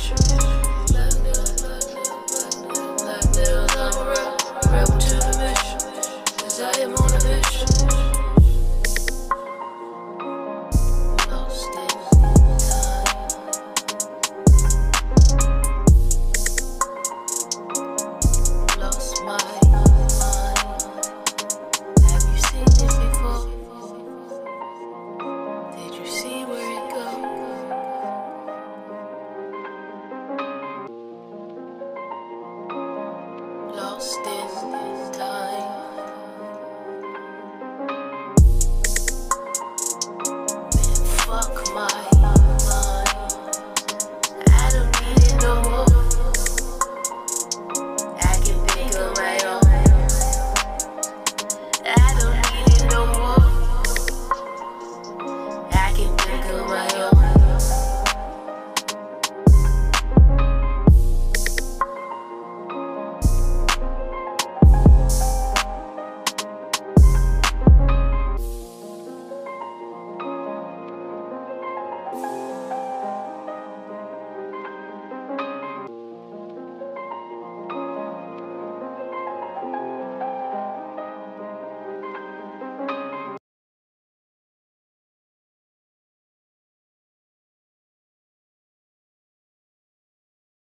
bitch. して。